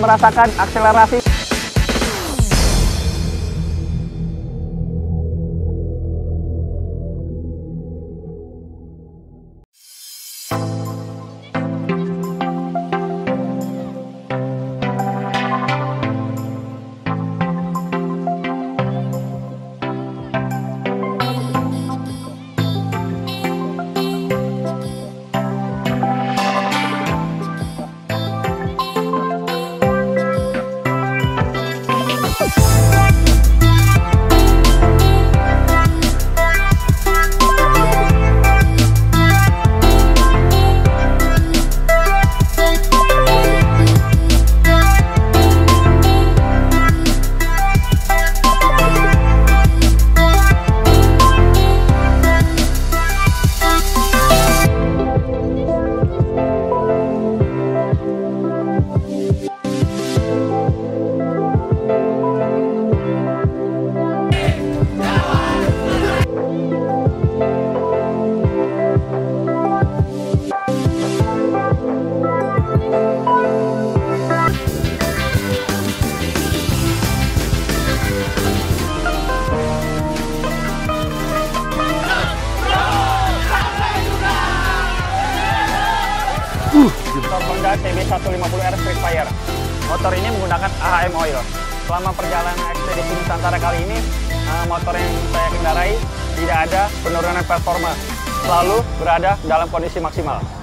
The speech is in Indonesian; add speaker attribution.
Speaker 1: merasakan akselerasi motor Honda CB150R Street Fire. Motor ini menggunakan AHM Oil. Selama perjalanan ekspedisi Nusantara kali ini, eh, motor yang saya kendarai tidak ada penurunan performa. Selalu berada dalam kondisi maksimal.